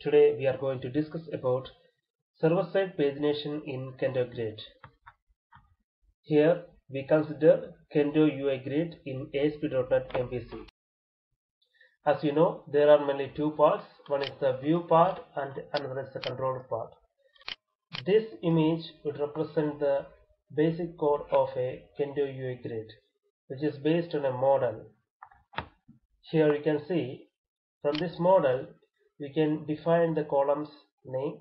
Today we are going to discuss about server-side pagination in Kendo Grid. Here we consider Kendo UI Grid in ASP.NET MVC. As you know, there are mainly two parts. One is the view part and another is the controller part. This image would represent the basic code of a Kendo UI Grid, which is based on a model. Here you can see from this model we can define the columns name.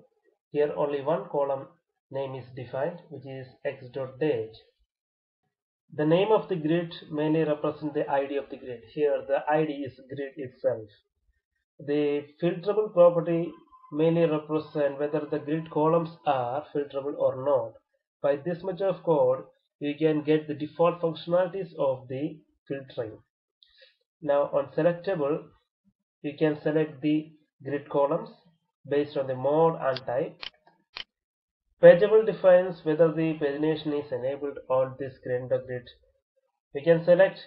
Here only one column name is defined which is x.date. The name of the grid mainly represents the ID of the grid. Here the ID is grid itself. The filterable property mainly represent whether the grid columns are filterable or not. By this much of code you can get the default functionalities of the filtering. Now on selectable you can select the grid columns based on the mode and type. Pageable defines whether the pagination is enabled on this Kendo grid. We can select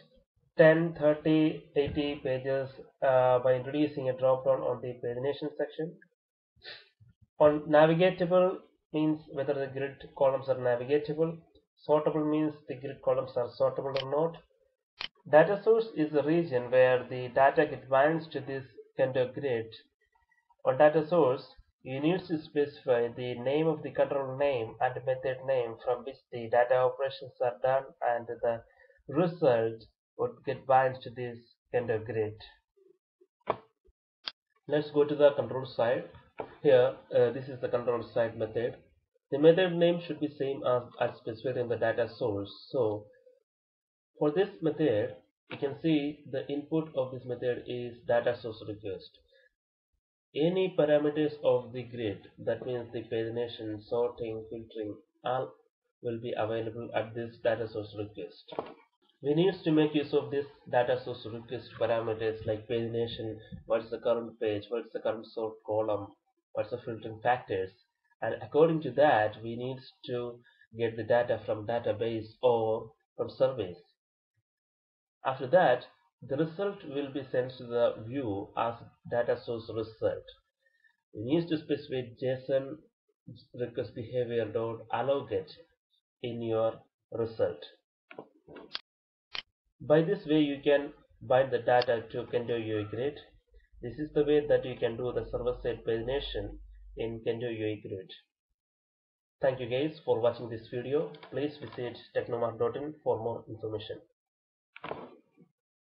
10, 30, 80 pages uh, by introducing a drop down on the pagination section. On navigatable means whether the grid columns are navigatable. Sortable means the grid columns are sortable or not. Data source is the region where the data gets binded to this Kendo grid. On data source, you need to specify the name of the control name and method name from which the data operations are done and the result would get bind to this Kendo grid. Let's go to the control side. Here, uh, this is the control side method. The method name should be same as, as specified in the data source. So, for this method, you can see the input of this method is data source request. Any parameters of the grid, that means the pagination, sorting, filtering, all will be available at this data source request. We need to make use of this data source request parameters like pagination, what's the current page, what's the current sort column, what's the filtering factors, and according to that we need to get the data from database or from surveys. After that, the result will be sent to the view as data source result. You need to specify JSON request behavior dot get in your result. By this way, you can bind the data to Kendo UI Grid. This is the way that you can do the server-side pagination in Kendo UI Grid. Thank you guys for watching this video. Please visit technomark.in for more information.